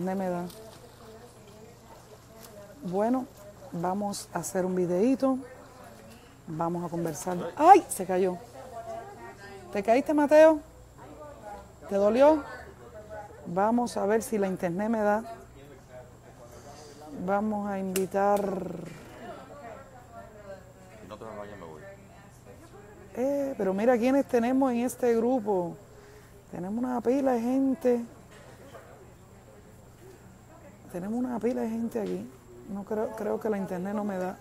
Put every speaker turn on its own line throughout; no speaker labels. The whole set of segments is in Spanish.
me da. Bueno, vamos a hacer un videíto. Vamos a conversar. ¡Ay! Se cayó. ¿Te caíste, Mateo? ¿Te dolió? Vamos a ver si la internet me da. Vamos a invitar.
No te vayas, me voy.
Eh, pero mira quiénes tenemos en este grupo. Tenemos una pila de gente. Tenemos una pila de gente aquí. No creo, creo que la internet no me da.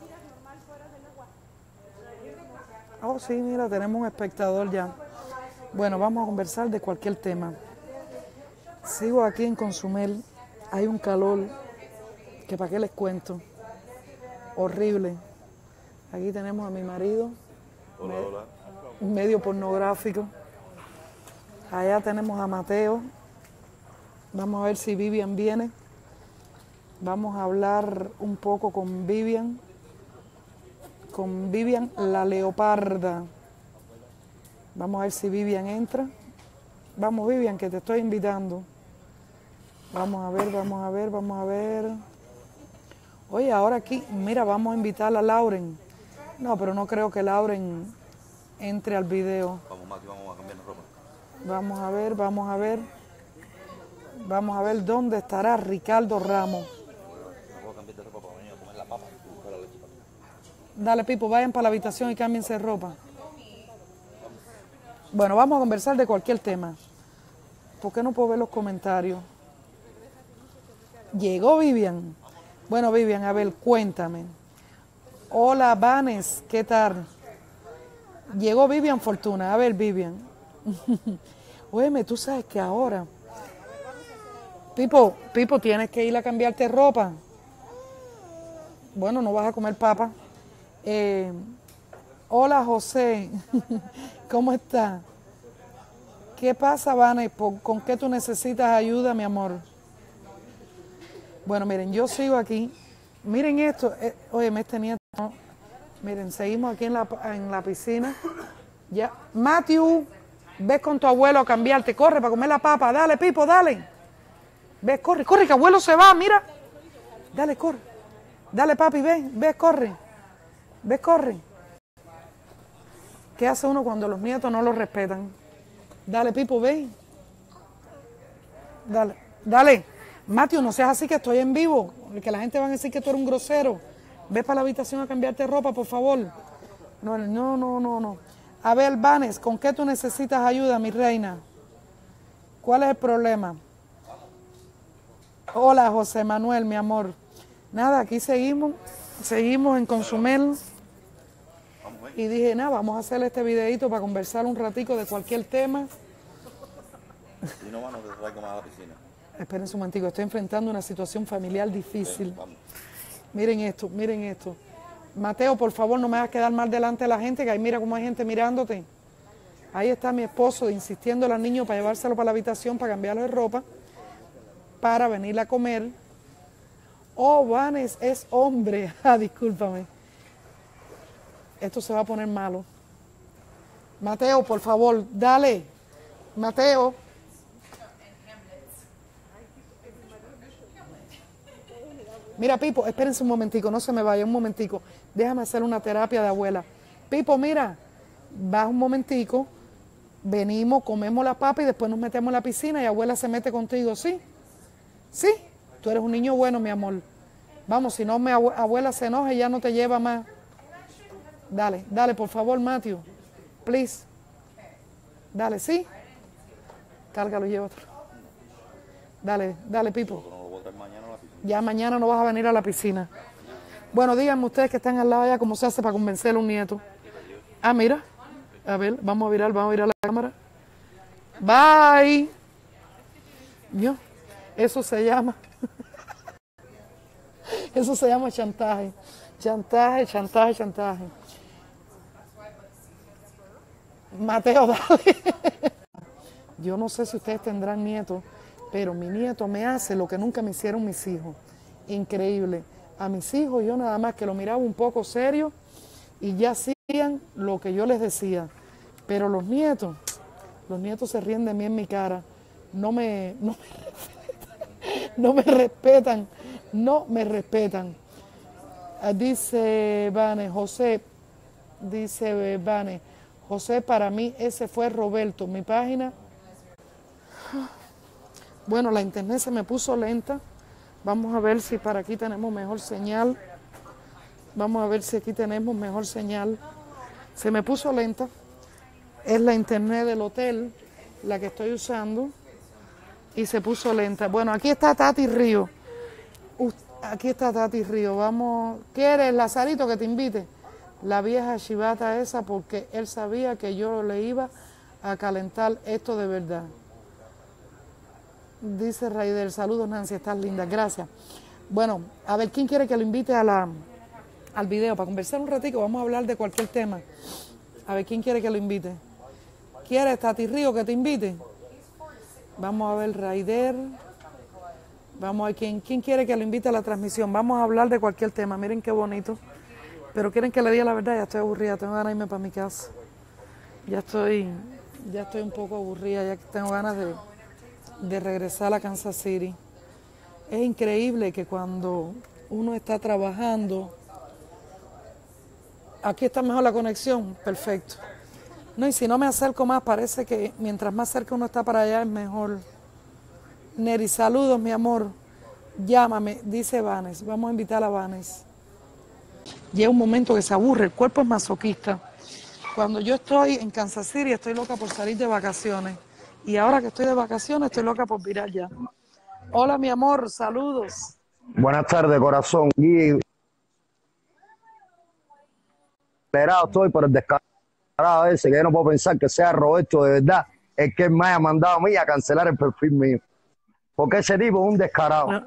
Oh, sí, mira, tenemos un espectador ya. Bueno, vamos a conversar de cualquier tema. Sigo aquí en Consumel. Hay un calor que para qué les cuento. Horrible. Aquí tenemos a mi marido,
Hola, hola.
medio pornográfico. Allá tenemos a Mateo. Vamos a ver si Vivian viene. Vamos a hablar un poco con Vivian. Con Vivian la leoparda. Vamos a ver si Vivian entra. Vamos Vivian, que te estoy invitando. Vamos a ver, vamos a ver, vamos a ver. Oye, ahora aquí, mira, vamos a invitar a Lauren. No, pero no creo que Lauren entre al video.
Vamos, Mati, vamos a cambiarnos ropa.
Vamos a ver, vamos a ver. Vamos a ver dónde estará Ricardo Ramos.
No puedo cambiar de ropa para venir a comer la papa y buscar la leche.
Dale, Pipo, vayan para la habitación y cámbiense de ropa. Bueno, vamos a conversar de cualquier tema. ¿Por qué no puedo ver los comentarios? Llegó Vivian. Bueno, Vivian, a ver, cuéntame. Hola, Vanes, ¿qué tal? Llegó Vivian Fortuna. A ver, Vivian. Óyeme, tú sabes que ahora. Pipo, Pipo, tienes que ir a cambiarte ropa. Bueno, no vas a comer papa. Eh, hola, José. ¿Cómo estás? ¿Qué pasa, Vane? ¿Por- ¿Con qué tú necesitas ayuda, mi amor? Bueno, miren, yo sigo aquí. Miren esto. eh, oye, me. ¿no? Miren, seguimos aquí en la, en la piscina. Ya. Matthew, ves con tu abuelo a cambiarte. Corre para comer la papa. Dale, Pipo, dale. Ves, corre, corre, que abuelo se va, mira. Dale, corre. Dale, papi, ven, ves, corre. Ves, corre. ¿Qué hace uno cuando los nietos no lo respetan? Dale, Pipo, ven. Dale, dale. Mateo, no seas así que estoy en vivo. Que la gente va a decir que tú eres un grosero. Ve para la habitación a cambiarte ropa, por favor. No, no, no, no, no. A ver, Vanes, ¿con qué tú necesitas ayuda, mi reina? ¿Cuál es el problema? Hola, José Manuel, mi amor. Nada, aquí seguimos. Seguimos en Consumel. Y dije, nada, vamos a hacer este videito para conversar un ratico de cualquier tema.
Si no, vamos, te traigo más a la piscina.
Espérense un momentico, estoy enfrentando una situación familiar difícil. Miren esto, miren esto. Mateo, por favor, no me hagas quedar mal delante de la gente, que ahí mira cómo hay gente mirándote. Ahí está mi esposo insistiendo al niño para llevárselo para la habitación, para cambiarlo de ropa, para venir a comer. Oh, Vanes es hombre. Ah, discúlpame. Esto se va a poner malo. Mateo, por favor, dale. Mateo. Mira, Pipo, espérense un momentico, no se me vaya, un momentico. Déjame hacer una terapia de abuela. Pipo, mira, vas un momentico, venimos, comemos la papa y después nos metemos en la piscina y abuela se mete contigo, ¿sí? ¿Sí? Tú eres un niño bueno, mi amor. Vamos, si no, mi abue- abuela se enoja y ya no te lleva más. Dale, dale, por favor, Matthew. Please. Dale, ¿sí? Cárgalo, llévatelo. Dale, dale, Pipo. Ya mañana no vas a venir a la piscina. Bueno, díganme ustedes que están al lado allá cómo se hace para convencer a un nieto. Ah, mira. A ver, vamos a virar, vamos a virar la cámara. Bye. Yo, eso se llama. Eso se llama chantaje. Chantaje, chantaje, chantaje. Mateo, dale. Yo no sé si ustedes tendrán nietos, pero mi nieto me hace lo que nunca me hicieron mis hijos. Increíble. A mis hijos yo nada más que lo miraba un poco serio y ya hacían lo que yo les decía. Pero los nietos, los nietos se ríen de mí en mi cara. No me, no me. no me respetan, no me respetan. Ah, Dice Vane, José, dice Vane, José, para mí ese fue Roberto. Mi página, bueno, la internet se me puso lenta. Vamos a ver si para aquí tenemos mejor señal. Vamos a ver si aquí tenemos mejor señal. Se me puso lenta. Es la internet del hotel, la que estoy usando. Y se puso lenta. Bueno, aquí está Tati Río. Aquí está Tati Río. Vamos. ¿Quieres, Lazarito, que te invite? La vieja chivata esa, porque él sabía que yo le iba a calentar esto de verdad. Dice Raider, saludos Nancy, estás linda, gracias. Bueno, a ver, ¿quién quiere que lo invite al video para conversar un ratito? Vamos a hablar de cualquier tema. A ver, ¿quién quiere que lo invite? ¿Quieres, Tati Río, que te invite? Vamos a ver, Raider. Vamos a ver, ¿quién, ¿quién quiere que lo invite a la transmisión? Vamos a hablar de cualquier tema, miren qué bonito. Pero quieren que le diga la verdad, ya estoy aburrida, tengo ganas de irme para mi casa. Ya estoy, ya estoy un poco aburrida, ya tengo ganas de, de regresar a Kansas City. Es increíble que cuando uno está trabajando, aquí está mejor la conexión, perfecto. No, y si no me acerco más, parece que mientras más cerca uno está para allá es mejor. Neri, saludos, mi amor. Llámame, dice Vanes. Vamos a invitar a Vanes. Llega un momento que se aburre, el cuerpo es masoquista. Cuando yo estoy en Kansas City, estoy loca por salir de vacaciones. Y ahora que estoy de vacaciones, estoy loca por virar ya. Hola, mi amor, saludos.
Buenas tardes, corazón. Y esperado estoy por el descarado ese, que yo no puedo pensar que sea Roberto de verdad el que me haya mandado a mí a cancelar el perfil mío. Porque ese tipo es un descarado.
No,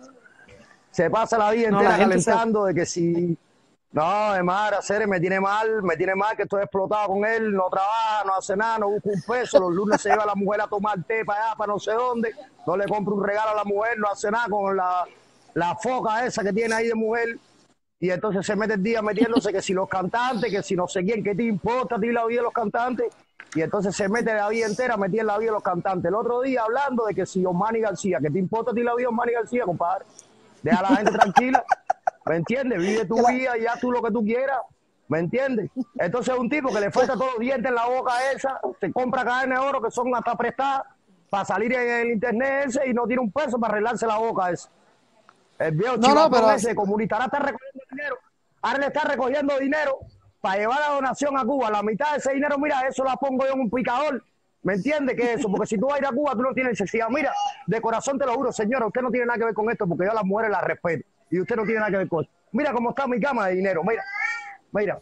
Se pasa la vida
No,
entera
la gente se-
calentando de que si... No, de madre, hacer me tiene mal, me tiene mal que estoy explotado con él, no trabaja, no hace nada, no busca un peso, los lunes se lleva a la mujer a tomar té para allá, para no sé dónde, no le compra un regalo a la mujer, no hace nada con la, la foca esa que tiene ahí de mujer, y entonces se mete el día metiéndose que si los cantantes, que si no sé quién, que te importa a ti la vida de los cantantes, y entonces se mete la vida entera metida en la vida de los cantantes. El otro día hablando de que si Osmani García, que te importa a ti la vida de Osmani García, compadre, deja a la gente tranquila, ¿me entiendes? Vive tu vida y haz tú lo que tú quieras, ¿me entiendes? Entonces un tipo que le falta todos los dientes en la boca esa, se compra cadenas de oro que son hasta prestadas para salir en el internet ese y no tiene un peso para arreglarse la boca esa. El viejo
No, no, pero-
ese comunista ahora está recogiendo dinero. Ahora le está recogiendo dinero para llevar la donación a Cuba. La mitad de ese dinero, mira, eso la pongo yo en un picador. ¿Me entiende qué es eso? Porque si tú vas a ir a Cuba, tú no tienes necesidad. Mira, de corazón te lo juro, señora, usted no tiene nada que ver con esto porque yo a las mujeres las respeto. Y usted no tiene nada que ver con eso. Mira cómo está mi cama de dinero, mira. Mira.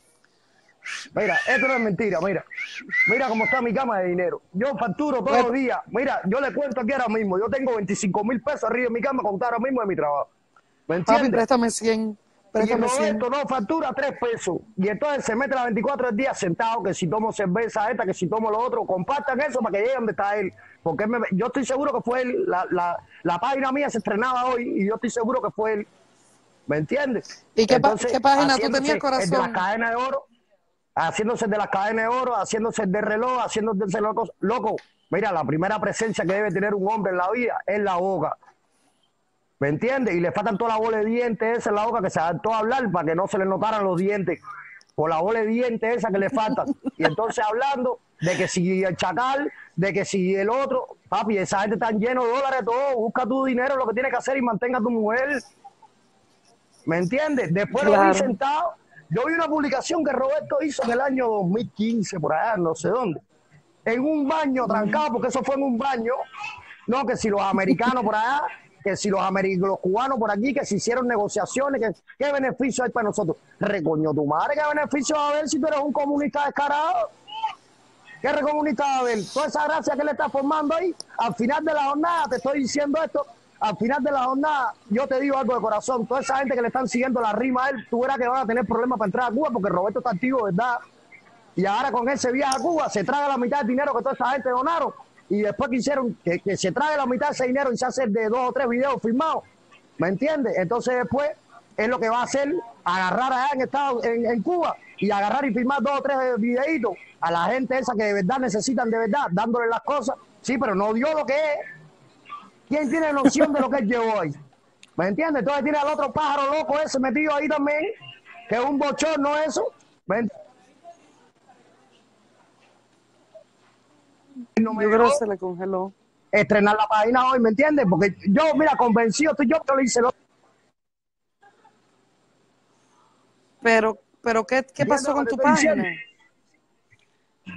Mira, esto no es mentira, mira. Mira cómo está mi cama de dinero. Yo facturo todos los días. Mira, yo le cuento aquí ahora mismo. Yo tengo 25 mil pesos arriba de mi cama contar ahora mismo de mi trabajo. ¿Me
Papi,
entiendes?
préstame 100.
Y
Préstame 100.
Roberto no factura tres pesos. Y entonces se mete las 24 del día sentado, que si tomo cerveza esta, que si tomo lo otro, compartan eso para que lleguen donde está él. Porque él me- yo estoy seguro que fue él. La, la, la página mía se estrenaba hoy y yo estoy seguro que fue él. ¿Me entiendes?
¿Y qué página tú tenías,
el de las
corazón?
cadenas de oro, haciéndose de las cadenas de oro, haciéndose de reloj, haciéndose de loco. Loco, mira, la primera presencia que debe tener un hombre en la vida es la boca. ¿Me entiendes? Y le faltan toda la bola de dientes esa en la boca que se adaptó a hablar para que no se le notaran los dientes. Por la bola de dientes esa que le faltan. Y entonces hablando de que si el chacal, de que si el otro, papi, esa gente está lleno de dólares todo, busca tu dinero, lo que tienes que hacer y mantenga a tu mujer. ¿Me entiendes? Después lo
Claro.
vi sentado. Yo vi una publicación que Roberto hizo en el año 2015, por allá, no sé dónde. En un baño trancado, porque eso fue en un baño. No, que si los americanos por allá, que si los, ameri- los cubanos por aquí, que se hicieron negociaciones, que qué beneficio hay para nosotros. Recoño tu madre, qué beneficio va a haber si tú eres un comunista descarado. ¿Qué recomunista va a haber? Toda esa gracia que le está formando ahí, al final de la jornada, te estoy diciendo esto, al final de la jornada, yo te digo algo de corazón, toda esa gente que le están siguiendo la rima a él, tú verás que van a tener problemas para entrar a Cuba porque Roberto está activo, ¿verdad? Y ahora con ese viaje a Cuba se traga la mitad del dinero que toda esa gente donaron y después que hicieron que, se trague la mitad de ese dinero y se hace de dos o tres videos filmados, ¿me entiendes? Entonces después es lo que va a hacer agarrar allá en Estados, en, en Cuba y agarrar y filmar dos o tres videitos a la gente esa que de verdad necesitan de verdad, dándole las cosas, sí, pero no dio lo que es. ¿Quién tiene noción de lo que él llevó ahí? ¿Me entiendes? Entonces tiene al otro pájaro loco ese metido ahí también, que es un bochorno eso. ¿Me entiendes? No me
Yo creo que
dejó
se le congeló.
estrenar la página hoy, ¿me entiendes? Porque yo, mira, convencido estoy yo que lo hice. Lo,
Pero, pero ¿qué, qué pasó
¿Entiendes
con tu página?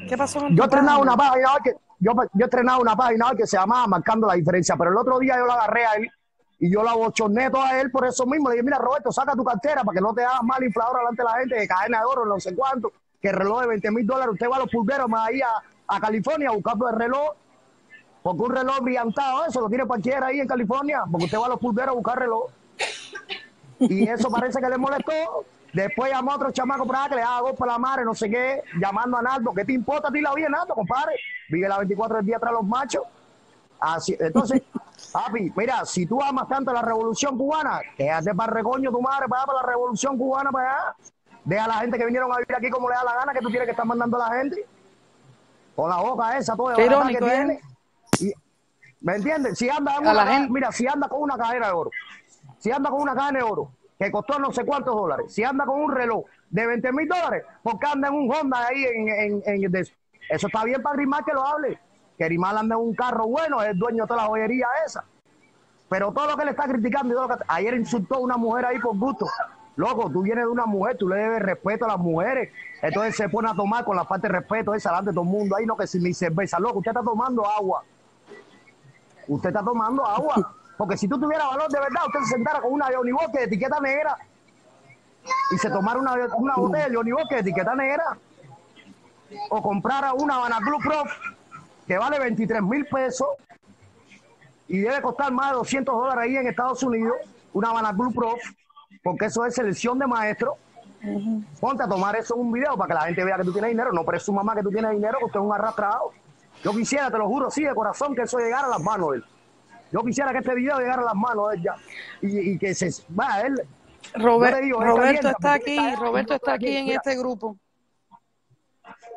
¿Qué pasó con
yo
tu página?
una página que yo, yo he estrenado una página que se llamaba Marcando la Diferencia, pero el otro día yo la agarré a él y yo la bochorné toda a él por eso mismo. Le dije, mira, Roberto, saca tu cartera para que no te hagas mal inflador delante de la gente, de cadena de oro, no sé cuánto, que el reloj de 20 mil dólares, usted va a los pulgueros más ahí a, a California buscando el reloj, porque un reloj brillantado, eso lo tiene cualquiera ahí en California, porque usted va a los pulgueros a buscar reloj. Y eso parece que le molestó. Después llamó a otro chamaco por ahí que le daba golpe a la madre, no sé qué, llamando a Naldo. ¿Qué te importa a ti la vida, Naldo, compadre? Vive la 24 del día tras los machos. Así, entonces, papi, mira, si tú amas tanto la revolución cubana, quédate para el recoño tu madre, para allá, para la revolución cubana, para allá. Deja a la gente que vinieron a vivir aquí como le da la gana que tú tienes que estar mandando a la gente. Con la boca esa, todo
Qué irónico,
que
¿eh?
tiene. Y- ¿Me entiendes? Si anda, en una
gente-
mira, si anda con una cadena de oro, si anda con una cadena de oro que costó no sé cuántos dólares, si anda con un reloj de 20 mil dólares, porque anda en un Honda ahí en, en, en- de eso. Eso está bien para Grimal que lo hable. Que Grimal anda en un carro bueno, es el dueño de toda la joyería esa. Pero todo lo que le está criticando, y todo lo que- ayer insultó a una mujer ahí por gusto. Loco, tú vienes de una mujer, tú le debes respeto a las mujeres. Entonces se pone a tomar con la falta de respeto esa delante de todo el mundo ahí, no que si ni cerveza. Loco, usted está tomando agua. Usted está tomando agua. Porque si tú tuvieras valor de verdad, usted se sentara con una Walker de etiqueta negra y se tomara una, una botella de Walker de etiqueta negra. O comprara una Habana Club Pro que vale 23 mil pesos y debe costar más de 200 dólares ahí en Estados Unidos, una Habana Club Pro, porque eso es selección de maestros. Ponte a tomar eso en un video para que la gente vea que tú tienes dinero. No presuma más que tú tienes dinero, que usted es un arrastrado. Yo quisiera, te lo juro, sí, de corazón, que eso llegara a las manos de él. Yo quisiera que este video llegara a las manos de él ya. Y, y que se. Va, él.
Robert-
digo, él
Roberto está aquí,
está-
Roberto está aquí en
mira,
este grupo.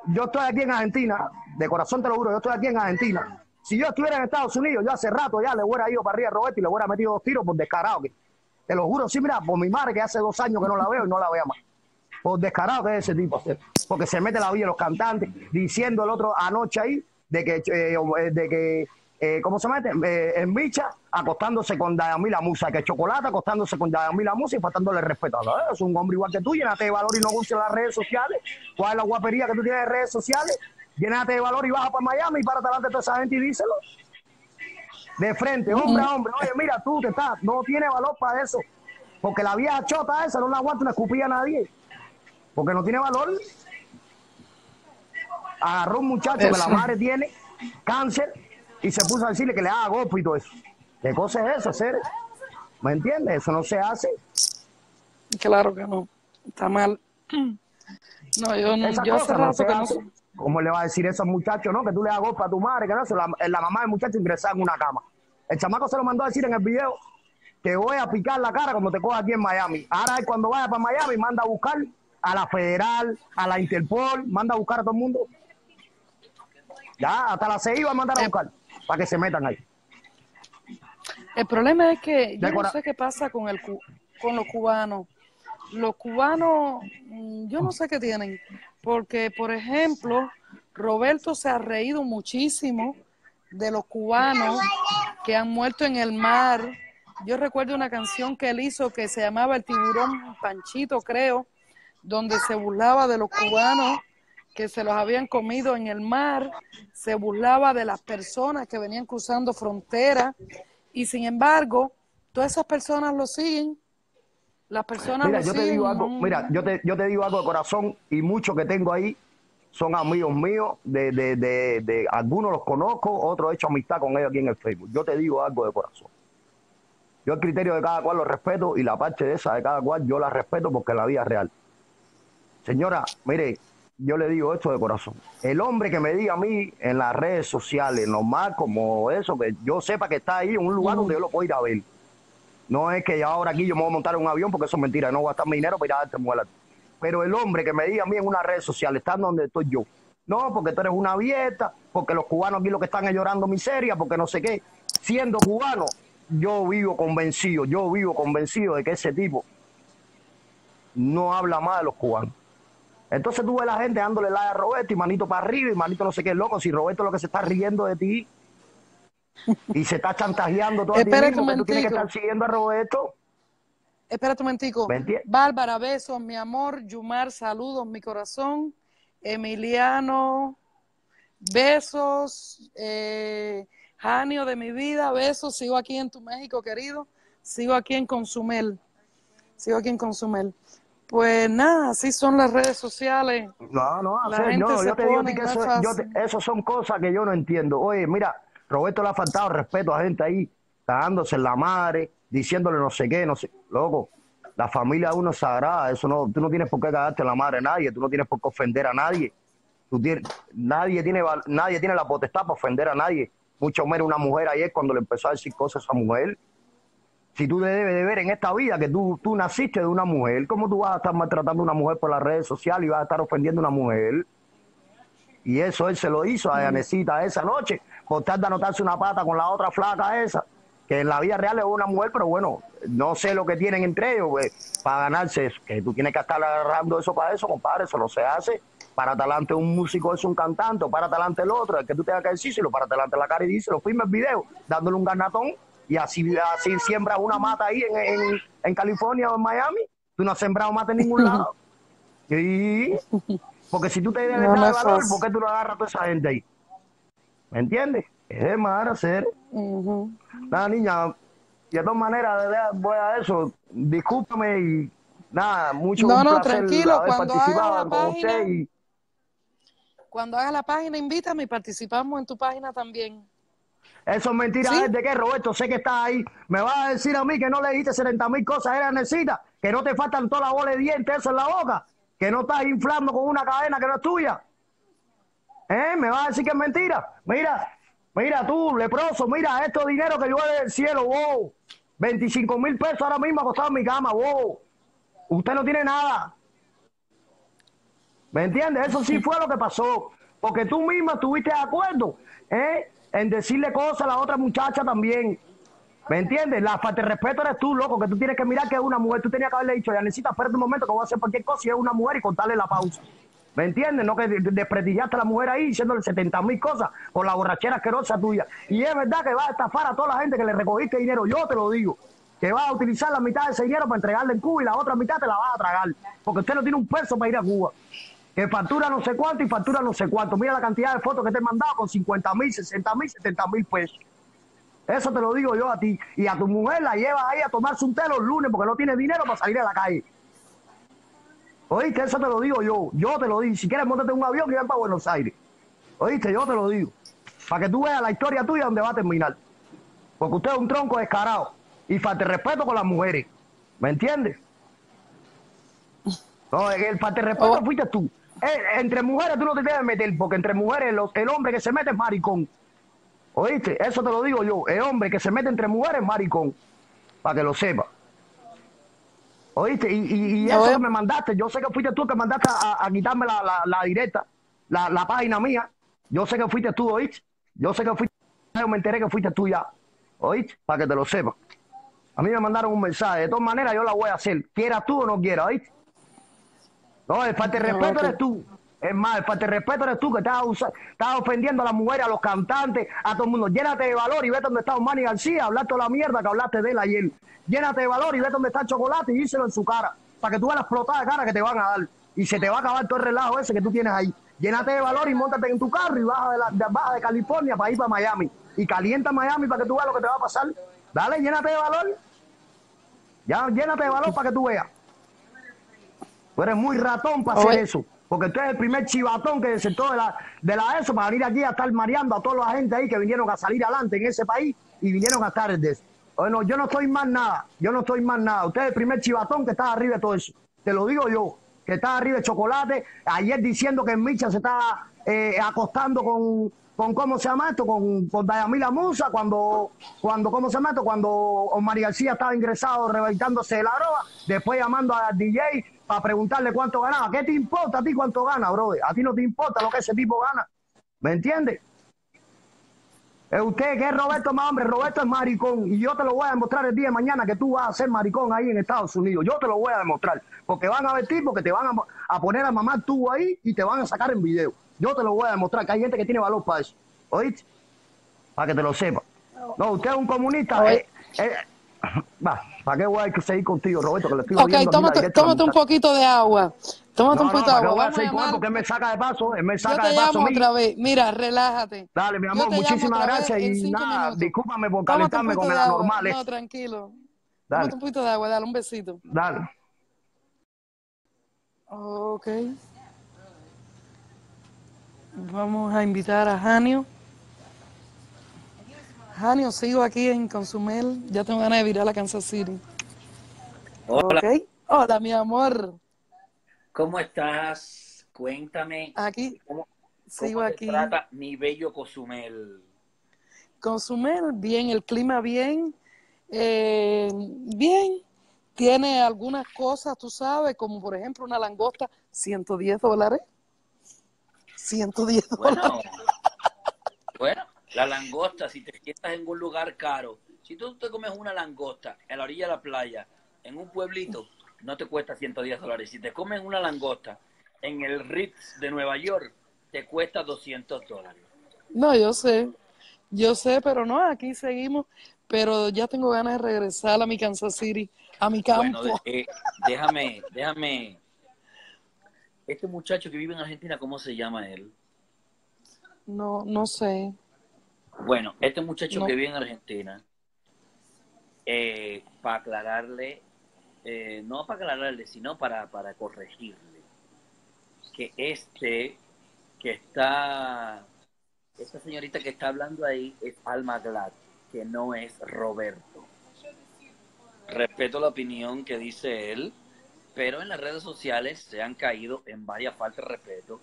Yo estoy aquí en Argentina, de corazón te lo juro, yo estoy aquí en Argentina. Si yo estuviera en Estados Unidos, yo hace rato ya le hubiera ido para arriba a Roberto y le hubiera metido dos tiros por descarado. Que, te lo juro, sí, mira, por mi madre que hace dos años que no la veo y no la veo más. Por descarado que es ese tipo. Porque se mete la vida de los cantantes, diciendo el otro anoche ahí de que, eh, de que eh, ¿cómo se mete? Eh, en Micha, acostándose con Dayamila Musa, que Chocolate acostándose con Dayamila Musa y faltándole respeto. ¿no? Es un hombre igual que tú, llénate de valor y no uses las redes sociales. ¿Cuál es la guapería que tú tienes en redes sociales? Llénate de valor y baja para Miami y para delante de toda esa gente y díselo. De frente, hombre a hombre. Oye, mira, tú que estás, no tiene valor para eso. Porque la vieja chota esa no la aguanta una escupilla a nadie. Porque no tiene valor. Agarró un muchacho que la madre tiene cáncer y se puso a decirle que le haga golpe y todo eso. ¿Qué cosa es eso, hacer? ¿Me entiendes? Eso no se hace.
Claro que no. Está mal. No, yo, no,
Esa
yo
cosa no se
que no
hace.
sé.
¿Cómo le va a decir eso al muchacho, no? Que tú le hagas golpe a tu madre, que no, la, la mamá del muchacho ingresada en una cama. El chamaco se lo mandó a decir en el video que voy a picar la cara como te coja aquí en Miami. Ahora él cuando vaya para Miami manda a buscar a la federal, a la Interpol, manda a buscar a todo el mundo. Ya, hasta la CI va a mandar a
Eh.
buscar para que se metan ahí.
El problema es que yo no sé qué pasa con, el, con los cubanos. Los cubanos, mm, yo no sé qué tienen, porque, por ejemplo, Roberto se ha reído muchísimo de los cubanos que han muerto en el mar. Yo recuerdo una canción que él hizo que se llamaba El tiburón Panchito, creo, donde se burlaba de los cubanos que se los habían comido en el mar, se burlaba de las personas que venían cruzando fronteras y sin embargo, todas esas personas lo siguen. Las personas
Mira,
lo
yo te
siguen.
digo algo, mira, yo te, yo te digo algo de corazón y muchos que tengo ahí son amigos míos, de, de, de, de- algunos los conozco, otros he hecho amistad con ellos aquí en el Facebook. Yo te digo algo de corazón. Yo el criterio de cada cual lo respeto y la parte de esa de cada cual yo la respeto porque la vida es real. Señora, mire, yo le digo esto de corazón. El hombre que me diga a mí en las redes sociales, normal como eso, que yo sepa que está ahí en un lugar donde yo lo puedo ir a ver. No es que ahora aquí yo me voy a montar en un avión porque eso es mentira, no voy a gastar mi dinero para ir a darte muela. Pero el hombre que me diga a mí en una red social, estando donde estoy yo, no, porque tú eres una abierta, porque los cubanos aquí lo que están es llorando miseria, porque no sé qué, siendo cubano, yo vivo convencido, yo vivo convencido de que ese tipo no habla más de los cubanos. Entonces tú ves la gente dándole la a Roberto y manito para arriba y manito no sé qué loco. Si Roberto lo que se está riendo de ti y se está chantajeando todo el
un
tú tienes que estar siguiendo a Roberto.
Espérate un momentico. Bárbara, besos, mi amor. Yumar, saludos, mi corazón. Emiliano, besos. Eh, Janio de mi vida, besos. Sigo aquí en tu México, querido. Sigo aquí en Consumel. Sigo aquí en Consumel. Pues nada, así son las redes sociales.
No, no,
La
hacer,
gente
no,
se
yo te digo que eso, yo te- eso son cosas que yo no entiendo. Oye, mira, Roberto le ha faltado respeto a gente ahí, cagándose en la madre, diciéndole no sé qué, no sé. Loco, la familia de uno es sagrada, eso no, tú no tienes por qué cagarte la madre de nadie, tú no tienes por qué ofender a nadie. Tú tienes, nadie, tiene, nadie tiene la potestad para ofender a nadie. Mucho menos una mujer ayer cuando le empezó a decir cosas a esa mujer. Si tú debes de ver en esta vida que tú, tú naciste de una mujer, ¿cómo tú vas a estar maltratando a una mujer por las redes sociales y vas a estar ofendiendo a una mujer? Y eso él se lo hizo a Yanecita esa noche, por de anotarse una pata con la otra flaca esa, que en la vida real es una mujer, pero bueno, no sé lo que tienen entre ellos, pues, para ganarse eso. Que tú tienes que estar agarrando eso para eso, compadre, eso no se hace. Para talante un músico es un cantante, o para talante el otro, el que tú tengas que decírselo, para talante la cara y díselo, firma el video, dándole un garnatón, y así, así siembras una mata ahí en, en, en California o en Miami. Tú no has sembrado mata en ningún lado. Sí. Porque si tú te debes
No, es
valor. ¿por qué tú no agarras a toda esa gente ahí? ¿Me entiendes? Es de mal hacer. Nada, niña, de todas maneras, voy a eso. Discúlpame y nada, mucho
No, no, tranquilo,
haber
cuando hagas
participado
la
con
página-
usted y
Cuando hagas la página, invítame y participamos en tu página también.
eso es mentira
¿Sí?
¿es de qué, Roberto, sé que estás ahí. Me vas a decir a mí que no le dijiste 70 mil cosas, era necesita, que no te faltan todas las bolas de dientes eso en la boca, que no estás inflando con una cadena que no es tuya. ¿Eh? ¿Me vas a decir que es mentira? Mira, mira tú, leproso, mira, esto dinero que llueve del cielo, wow. 25 mil pesos ahora mismo acostado en mi cama, wow. Usted no tiene nada. ¿Me entiendes? Eso sí fue lo que pasó. Porque tú misma estuviste de acuerdo ¿eh? en decirle cosas a la otra muchacha también. ¿Me entiendes? La falta de respeto eres tú, loco, que tú tienes que mirar que es una mujer. Tú tenías que haberle dicho, ya necesitas, espérate un momento que voy a hacer cualquier cosa y es una mujer y contarle la pausa. ¿Me entiendes? No que de- de- desprestigiaste a la mujer ahí diciéndole 70 mil cosas por la borrachera asquerosa tuya. Y es verdad que vas a estafar a toda la gente que le recogiste dinero. Yo te lo digo. Que vas a utilizar la mitad de ese dinero para entregarle en Cuba y la otra mitad te la vas a tragar. Porque usted no tiene un peso para ir a Cuba. Que factura no sé cuánto y factura no sé cuánto. Mira la cantidad de fotos que te he mandado con 50 mil, 60 mil, 70 mil pesos. Eso te lo digo yo a ti. Y a tu mujer la llevas ahí a tomarse un té los lunes porque no tiene dinero para salir a la calle. Oíste, eso te lo digo yo. Yo te lo digo. Si quieres, montate un avión y ven para Buenos Aires. Oíste, yo te lo digo. Para que tú veas la historia tuya donde va a terminar. Porque usted es un tronco descarado. Y falta de respeto con las mujeres. ¿Me entiendes? No, que el falta de respeto
Oh.
fuiste tú. Eh, entre mujeres tú no te debes meter, porque entre mujeres los- el hombre que se mete es maricón. ¿Oíste? Eso te lo digo yo. El hombre que se mete entre mujeres es maricón. Para que lo sepa. ¿Oíste? Y, y, y eso que me mandaste, yo sé que fuiste tú que mandaste a, a quitarme la, la, la directa, la, la página mía. Yo sé que fuiste tú, ¿oíste? Yo sé que fuiste yo me enteré que fuiste tú ya. ¿Oíste? Para que te lo sepas. A mí me mandaron un mensaje. De todas maneras, yo la voy a hacer. Quieras tú o no quieras, ¿oíste? No, el falta de respeto eres tú. Es más, falta de respeto eres tú que estás, estás ofendiendo a las mujeres, a los cantantes, a todo el mundo. Llénate de valor y vete donde está Manny García, hablar toda la mierda que hablaste de él ayer. Llénate de valor y vete donde está el chocolate y díselo en su cara, para que tú veas la explotada de cara que te van a dar. Y se te va a acabar todo el relajo ese que tú tienes ahí. Llénate de valor y montate en tu carro y baja de, la, de- baja de California para ir para Miami. Y calienta Miami para que tú veas lo que te va a pasar. Dale, llénate de valor. Ya, llénate de valor para que tú veas. Tú eres muy ratón para hacer eso. Porque tú eres el primer chivatón que desertó de la, de la ESO para venir aquí a estar mareando a toda la gente ahí que vinieron a salir adelante en ese país y vinieron a estar de eso. Bueno, yo no estoy más nada. Yo no estoy más nada. Usted es el primer chivatón que está arriba de todo eso. Te lo digo yo. Que está arriba de chocolate. Ayer diciendo que Micha se está eh, acostando con, con, ¿cómo se llama esto? Con, con Dayamila Musa, cuando, cuando, ¿cómo se llama esto? Cuando Omar García estaba ingresado rehabilitándose de la droga, después llamando al DJ para preguntarle cuánto ganaba. ¿Qué te importa a ti cuánto gana, brother? A ti no te importa lo que ese tipo gana. ¿Me entiendes? Eh, usted que es Roberto más hombre, Roberto es maricón y yo te lo voy a demostrar el día de mañana que tú vas a ser maricón ahí en Estados Unidos. Yo te lo voy a demostrar porque van a ver tipos que te van a, a poner a mamar tú ahí y te van a sacar en video. Yo te lo voy a demostrar que hay gente que tiene valor para eso. ¿Oíste? Para que te lo sepa. No, usted es un comunista. Eh, eh, va, ¿para qué voy a seguir contigo, Roberto? Que le estoy
Ok, tómate,
directa
tómate un poquito de agua. Tómate
No,
un
no,
poquito de
¿para qué
agua. Vamos a
seguir con él?
llamar.
Porque él me saca de paso, él me
Yo
saca
te
de paso.
llamo
mira.
otra vez. Mira, relájate.
Dale, mi
Yo
amor, muchísimas gracias y nada,
minutos.
discúlpame por calentarme con
de
el anormal.
No, tranquilo.
Dale.
Tómate un poquito de agua, dale un besito.
Dale.
Ok. Vamos a invitar a Janio. Janio, sigo aquí en Consumel. Ya tengo ganas de virar a Kansas City.
Hola.
Hola, mi amor.
¿cómo estás? Cuéntame
Aquí,
cómo,
sigo
cómo te
aquí.
trata mi bello Cozumel.
Consumel, bien, el clima bien. Eh, bien. Tiene algunas cosas, tú sabes, como por ejemplo una langosta, 110 dólares. 110 dólares.
Bueno, bueno, la langosta, si te sientas en un lugar caro, si tú te comes una langosta en la orilla de la playa, en un pueblito, no te cuesta 110 dólares. Si te comes una langosta en el Ritz de Nueva York, te cuesta 200 dólares.
No, yo sé, yo sé, pero no, aquí seguimos, pero ya tengo ganas de regresar a mi Kansas City, a mi campo.
Bueno, eh, déjame, déjame. Este muchacho que vive en Argentina, ¿cómo se llama él?
No, no sé.
Bueno, este muchacho
No.
que vive en Argentina, eh, para aclararle, eh, no para aclararle, sino para, para corregirle, que este, que está, esta señorita que está hablando ahí es Alma Glad, que no es Roberto. Respeto la opinión que dice él, pero en las redes sociales se han caído en varias faltas de respeto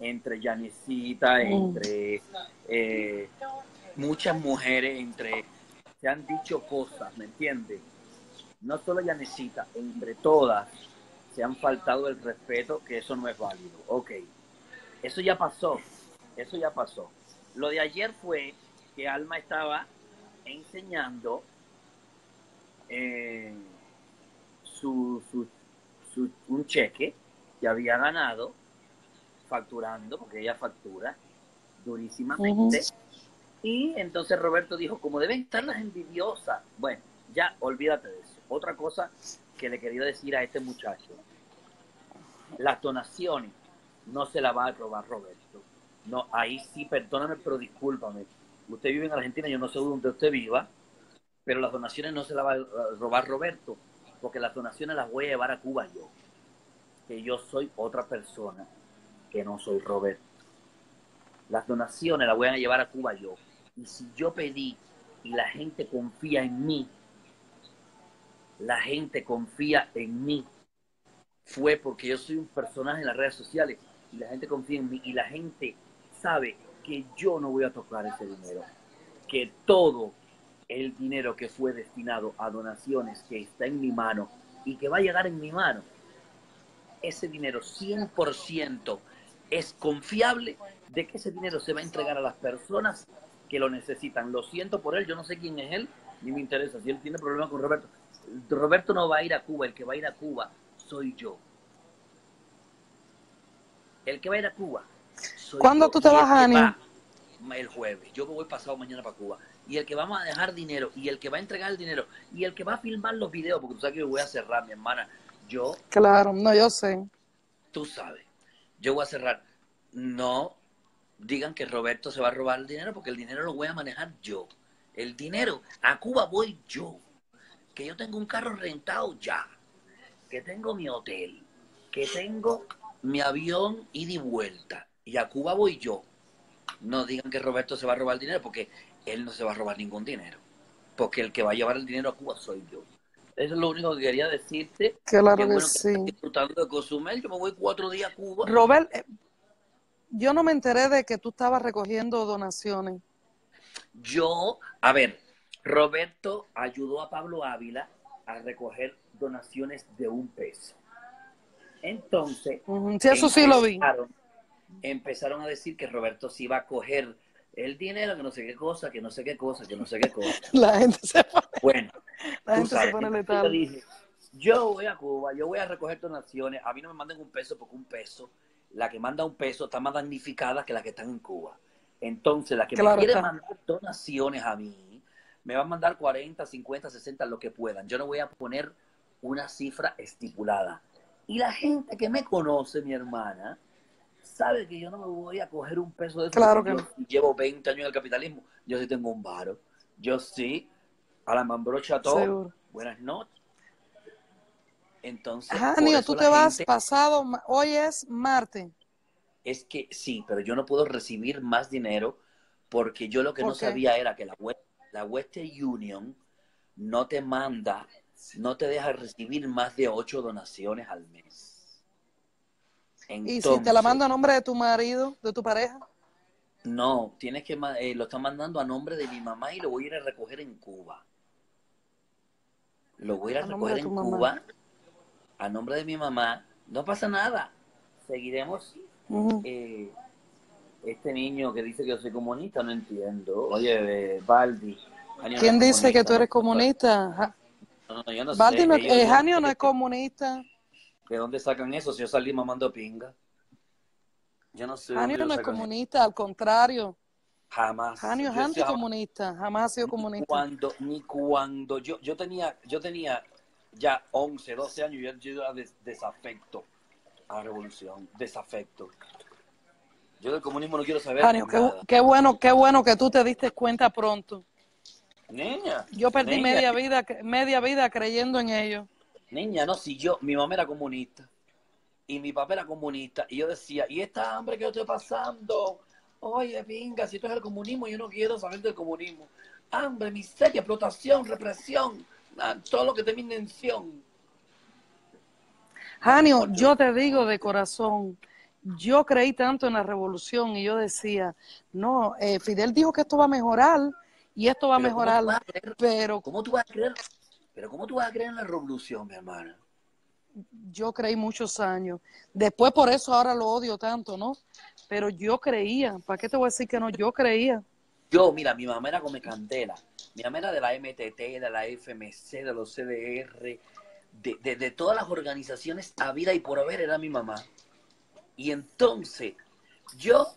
entre Yanecita,
Mm.
entre eh, muchas mujeres, entre se han dicho cosas, ¿me entiendes? No solo Yanecita, entre todas se han faltado el respeto, que eso no es válido. Ok, eso ya pasó, eso ya pasó. Lo de ayer fue que Alma estaba enseñando eh, su, su, su- un cheque que había ganado facturando, porque ella factura durísimamente. Y entonces Roberto dijo, como deben estar las envidiosas, bueno, ya olvídate de eso. Otra cosa que le quería decir a este muchacho, las donaciones no se las va a robar Roberto. No, ahí sí, perdóname, pero discúlpame. Usted vive en Argentina, yo no sé dónde usted viva, pero las donaciones no se las va a robar Roberto, porque las donaciones las voy a llevar a Cuba yo, que yo soy otra persona, que no soy Roberto. Las donaciones las voy a llevar a Cuba yo. Y si yo pedí y la gente confía en mí, la gente confía en mí, fue porque yo soy un personaje en las redes sociales y la gente confía en mí y la gente sabe que yo no voy a tocar ese dinero, que todo el dinero que fue destinado a donaciones que está en mi mano y que va a llegar en mi mano, ese dinero 100% es confiable de que ese dinero se va a entregar a las personas que lo necesitan. Lo siento por él, yo no sé quién es él, ni me interesa. Si él tiene problemas con Roberto, Roberto no va a ir a Cuba, el que va a ir a Cuba soy yo. El que va a ir a Cuba. soy
¿Cuándo
yo.
tú te vas, Ani?
va, El jueves. Yo me voy pasado mañana para Cuba. Y el que vamos a dejar dinero, y el que va a entregar el dinero, y el que va a filmar los videos, porque tú sabes que yo voy a cerrar, mi hermana. Yo
Claro, no, yo sé.
tú sabes, yo voy a cerrar. No digan que Roberto se va a robar el dinero porque el dinero lo voy a manejar yo. El dinero, a Cuba voy yo. Que yo tengo un carro rentado ya. Que tengo mi hotel. Que tengo mi avión ida y vuelta. Y a Cuba voy yo. No digan que Roberto se va a robar el dinero porque él no se va a robar ningún dinero. Porque el que va a llevar el dinero a Cuba soy yo. Eso es lo único que quería decirte.
Claro
Qué
que sí.
disfrutando de Cozumel. Yo me voy cuatro días a Cuba.
Robert, eh, yo no me enteré de que tú estabas recogiendo donaciones.
Yo, a ver, Roberto ayudó a Pablo Ávila a recoger donaciones de un peso. Entonces,
Ujú, Sí, eso sí lo vi.
empezaron, empezaron a decir que Roberto se iba a coger el dinero, que no sé qué cosa, que no sé qué cosa, que no sé qué cosa.
La gente se pone,
Bueno,
la gente se pone
entonces yo
letal.
dije, yo voy a Cuba, yo voy a recoger donaciones, a mí no me manden un peso porque un peso, la que manda un peso está más damnificada que la que están en Cuba. Entonces, la que
Claro
me quiere
está.
mandar donaciones a mí, me va a mandar 40, 50, 60, lo que puedan. Yo no voy a poner una cifra estipulada. Y la gente que me conoce, mi hermana, sabe que yo no me voy a coger un peso de eso.
Claro que
yo llevo 20 años en el capitalismo. Yo sí tengo un varo. Yo sí, a la Mambrocha todo.
Seguro.
Buenas noches. Entonces,
Janio,
eso
tú te vas
gente-
pasado, hoy es martes.
Es que sí, pero yo no puedo recibir más dinero porque yo lo que no sabía era que la, we- la Western Union no te manda, no te deja recibir más de ocho donaciones al mes.
Y si te la mando a nombre de tu marido, de tu pareja,
No, tienes que eh, lo está mandando a nombre de mi mamá y lo voy a ir a recoger en Cuba. Lo voy a ir a, recoger en
mamá.
Cuba a nombre de mi mamá. No pasa nada. Seguiremos. eh, este niño que dice que yo soy comunista, no entiendo. Oye, eh, Baldi. Janio
¿quién dice que tú eres comunista?
No, no, yo no
Baldi
sé.
no- eh, Janio no es comunista.
¿De dónde sacan eso? Si yo salí mamando pinga. Yo no sé.
Janio no es comunista, al contrario.
Jamás.
Janio es anticomunista, jamás ha sido
ni
comunista.
cuando, ni cuando yo, yo tenía, yo tenía ya 11, 12 años, yo, yo era des- desafecto a la revolución, desafecto. Yo del comunismo no quiero saber
Janio, qué, qué bueno, qué bueno que tú te diste cuenta pronto.
Niña,
Yo perdí
niña,
media vida, media vida creyendo en ello.
Niña, no, si yo, mi mamá era comunista y mi papá era comunista y yo decía, ¿y esta hambre que yo estoy pasando? Oye, pinga, si esto es el comunismo, yo no quiero saber del comunismo. Hambre, miseria, explotación, represión, ah, todo lo que te mi intención.
Janio, yo te digo de corazón, yo creí tanto en la revolución y yo decía, no, eh, Fidel dijo que esto va a mejorar y esto va a
Pero ¿cómo
mejorar, pero
¿Cómo tú vas a creer? Pero ¿cómo tú vas a creer en la revolución, mi hermana?
yo creí muchos años. Después por eso ahora lo odio tanto, ¿no? Pero yo creía, ¿para qué te voy a decir que no? Yo creía.
Yo, mira, mi mamá era come candela. Mi mamá era de la MTT, de la FMC, de los CDR, de, de, de todas las organizaciones a vida y por haber era mi mamá. Y entonces, yo,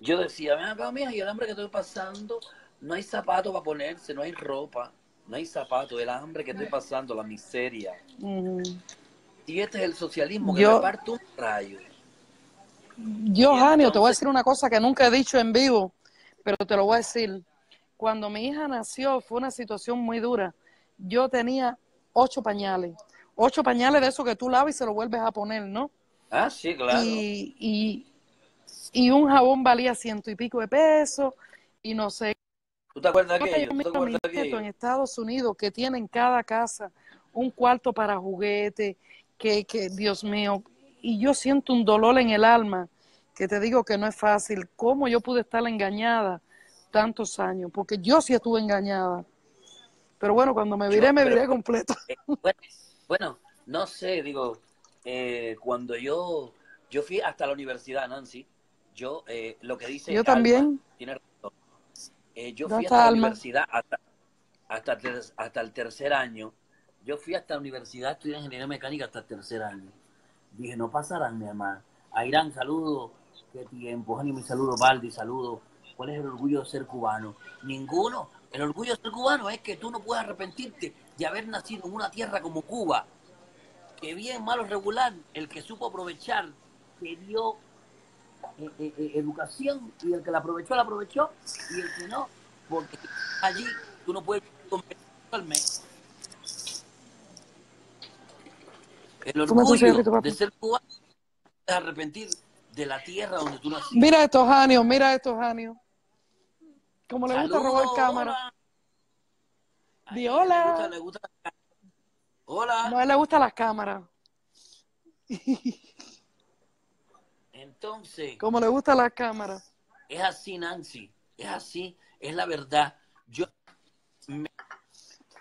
yo decía, acá, mija, y el hambre que estoy pasando, no hay zapatos para ponerse, no hay ropa, no hay zapatos, el hambre que estoy pasando, la miseria. Y este es el socialismo que
Yo-
me parte un rayo.
Yo, Janio, te voy a decir una cosa que nunca he dicho en vivo, pero te lo voy a decir. Cuando mi hija nació fue una situación muy dura. Yo tenía ocho pañales. Ocho pañales de esos que tú lavas y se lo vuelves a poner, ¿no?
Ah, sí, claro.
Y, y, y un jabón valía ciento y pico de pesos y no sé.
¿Tú te acuerdas de aquello? ¿Tú te
miro a mis
acuerdas de
nietos en? Estados Unidos que tienen cada casa un cuarto para juguete, que, que Dios mío, y yo siento un dolor en el alma que te digo que no es fácil. ¿Cómo yo pude estar engañada tantos años? Porque yo sí estuve engañada. Pero bueno, cuando me viré,
Yo-
me
pero-
viré completo.
Eh, bueno, bueno, no sé, digo, eh, cuando yo, yo fui hasta la universidad, Nancy, yo, eh, lo que dice
Yo también.
tiene razón. Eh, yo
¿Dónde
fui hasta la
Alma?
universidad hasta, hasta, ter- hasta el tercer año. Yo fui hasta la universidad, estudié ingeniería mecánica hasta el tercer año. Dije, no pasarán, mi hermano. A Irán, saludo. Qué tiempo. Jani, mi saludo. Baldi, saludo. ¿Cuál es el orgullo de ser cubano? Ninguno. El orgullo de ser cubano es que tú no puedes arrepentirte de haber nacido en una tierra como Cuba. Que bien, malo, regular, el que supo aprovechar, que dio eh, eh, eh, educación y el que la aprovechó, la aprovechó y el que no, porque allí tú no puedes comer al mes. El orgullo de ser cubano es arrepentir de la tierra donde tú naciste.
Mira esto, Janio, mira esto, Janio. Como le gusta robar cámara.
hola.
Di.
Le gusta, le gusta. Hola.
No, a él le gustan las cámaras.
Entonces,
Como le gustan las cámaras.
es así, Nancy. Es así. Es la verdad. Yo me,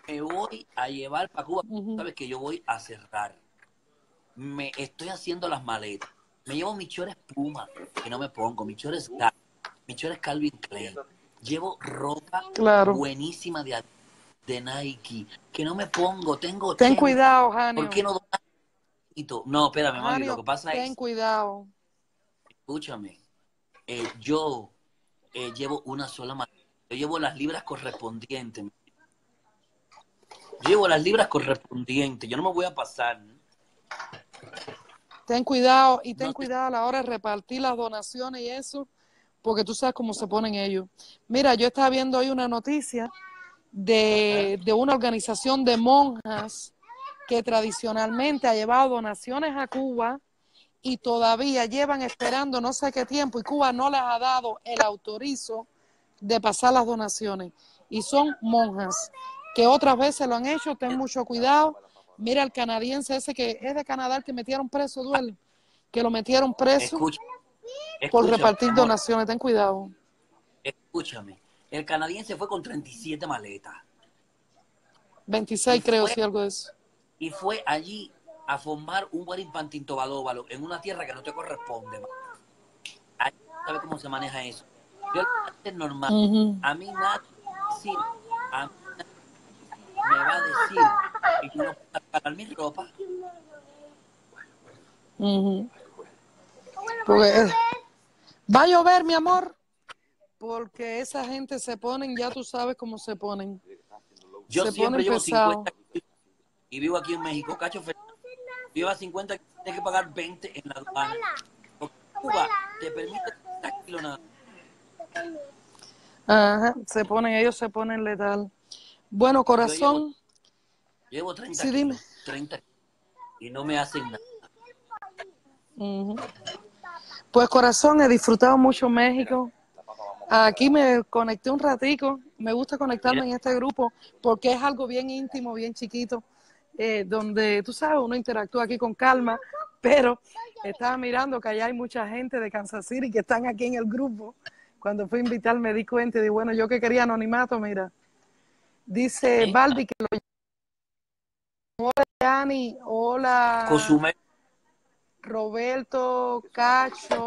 me voy a llevar para Cuba. Sabes que yo voy a cerrar. Me estoy haciendo las maletas. Me llevo mis chores Puma, que no me pongo, mis chores Gap, Michelle es Calvin Klein. Llevo ropa
Claro.
buenísima de, de Nike. Que no me pongo, tengo
Ten
80.
cuidado, Janio.
¿Por qué no? No, espérame, mami,
Janio,
lo que pasa
ten
es,
cuidado.
Escúchame, eh, yo eh, llevo una sola maleta. Yo llevo las libras correspondientes. Yo llevo las libras correspondientes. Yo no me voy a pasar.
Ten cuidado y ten
No
cuidado a la hora de repartir las donaciones y eso, porque tú sabes cómo se ponen ellos. Mira, yo estaba viendo hoy una noticia de, de una organización de monjas que tradicionalmente ha llevado donaciones a Cuba y todavía llevan esperando no sé qué tiempo y Cuba no les ha dado el autorizo de pasar las donaciones. Y son monjas que otras veces lo han hecho, ten mucho cuidado. Mira el canadiense ese que es de Canadá el que metieron preso, duele, que lo metieron preso
Escucha,
por repartir
amor,
donaciones, ten cuidado.
Escúchame. El canadiense fue con 37 maletas
26
Y
creo,
fue-
si algo de eso.
y fue allí a formar un wedding pantintobalóbalo en una tierra que no te corresponde. Ahí ¿Sabes cómo se maneja eso? Yo es normal.
Ujú.
A mí nadie sí, a mí nadie me va a decir que yo no puedo pagar mi ropa.
Ujú. Porque, va a llover, mi amor, porque esa gente se ponen, ya tú sabes cómo se ponen.
Yo
Se
siempre
ponen
llevo
pesados.
50 y vivo aquí en México. Cacho Fernández lleva 50 tienes que pagar 20 en la aduana. Porque Cuba te permite 30 kilos nada.
Ajá, se ponen, ellos se ponen letal. Bueno, corazón,
Llevo 30
Sí, dime.
kilos, 30 y no me hacen nada.
pues corazón, he disfrutado mucho México. Aquí me conecté un ratico. Me gusta conectarme en este grupo porque es algo bien íntimo, bien chiquito, eh, donde tú sabes, uno interactúa aquí con calma, pero estaba mirando que allá hay mucha gente de Kansas City que están aquí en el grupo. Cuando fui a invitar me di cuenta y dije, bueno, yo que quería anonimato, mira. Dice. Baldi que lo Hola, Yani. Hola,
Cozumel,
Roberto, Cacho.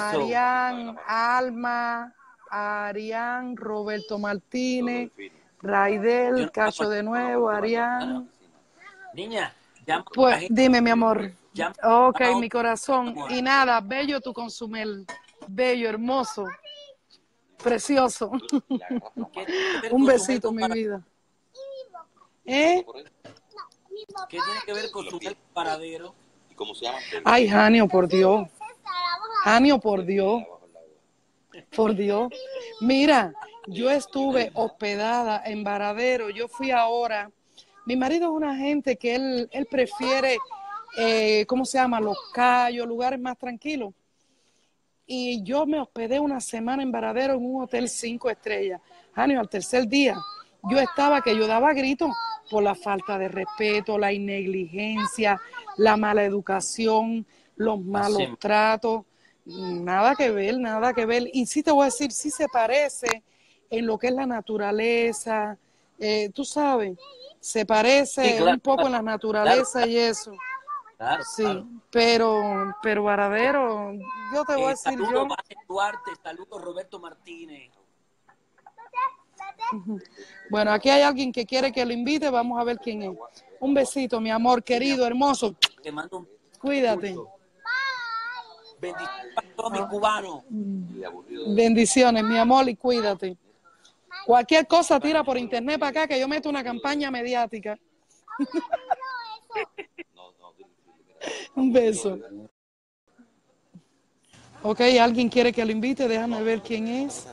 Arián, Alma, Arián, Roberto Martínez, Raidel,
no-
Cacho de nuevo, Arián.
Niña, llama a la
Pues
gente,
dime, mi amor.
llama
Ok, mi corazón.
amor.
Y nada, bello tu consumel. Bello, hermoso, precioso.
¿Qué tiene que ver
Un besito, mi vida. ¿Eh?
¿Qué tiene que ver con su paradero?
¿Y cómo se llama?
Ay, Janio, por Dios. Janio, por Dios. Por Dios. Mira, yo estuve hospedada en Varadero. Yo fui ahora. Mi marido es una gente que él, él prefiere, eh, ¿cómo se llama? Los callos, lugares más tranquilos. Y yo me hospedé una semana en Varadero en un hotel cinco estrellas. Janio, al tercer día, yo estaba que yo daba gritos por la falta de respeto, la negligencia, la mala educación, los malos
Así.
tratos. Nada que ver, nada que ver. Y sí te voy a decir, sí se parece en lo que es la naturaleza. eh, tú sabes, se parece
Sí, claro,
un poco en la
claro.
naturaleza y eso.
Claro,
Sí, pero, pero Varadero, yo te voy a
Eh,
decir yo.
Duarte, saludos, Roberto Martínez.
Bueno, aquí hay alguien que quiere que lo invite, vamos a ver quién es. Un besito, mi amor, querido, hermoso.
Te mando un
Cuídate. Bendiciones, mi amor, y cuídate. Cualquier cosa tira por internet para acá que yo meto una campaña mediática. Un beso. Ok, alguien quiere que lo invite, déjame ver quién es.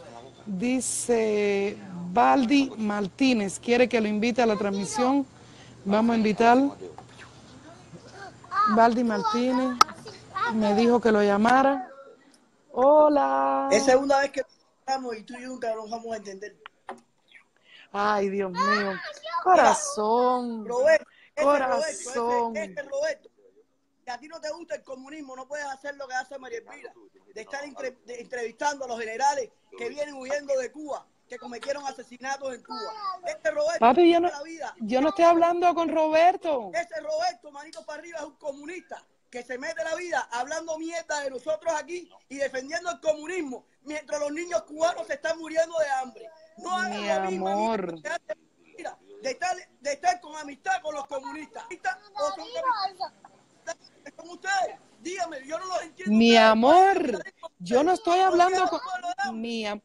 Dice Baldi Martínez, quiere que lo invite a la transmisión. Vamos a invitar. Baldi Martínez me dijo que lo llamara. Hola.
Es segunda vez que estamos y tú y yo nunca nos vamos a entender.
Ay, Dios mío. Corazón.
Roberto, ese
Corazón.
Roberto, ese, ese Roberto, que a ti no te gusta el comunismo, no puedes hacer lo que hace María Elvira, de estar entre- de- entrevistando a los generales que vienen huyendo de Cuba, que cometieron asesinatos en Cuba. Este Roberto,
Papi, yo no,
la vida.
yo no estoy hablando con Roberto.
Ese Roberto, manito para arriba, es un comunista que se mete la vida hablando mierda de nosotros aquí y defendiendo el comunismo, mientras los niños cubanos se están muriendo de hambre. No hagan
Mi
lo
amor.
mira, de estar, de estar con amistad con los comunistas. O son comunistas como ustedes. Dígame, yo no los entiendo.
Mi amor, yo no estoy hablando con... Mi am-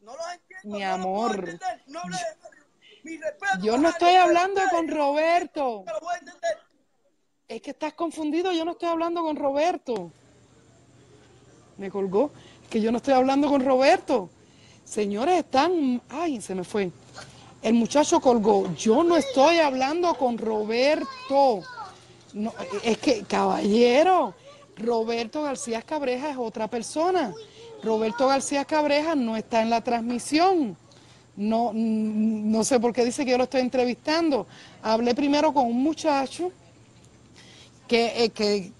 No los entiendo.
Mi
no los
amor.
entender. No de- mi respeto
Yo no estoy hablando con Roberto.
No lo voy a entender.
Es que estás confundido, yo no estoy hablando con Roberto. Me colgó, que yo no estoy hablando con Roberto. Señores, están... Ay, se me fue. El muchacho colgó. Yo no estoy hablando con Roberto. No, es que, caballero, Roberto García Cabreja es otra persona. Roberto García Cabreja no está en la transmisión. No, no sé por qué dice que yo lo estoy entrevistando. Hablé primero con un muchacho que, eh, que,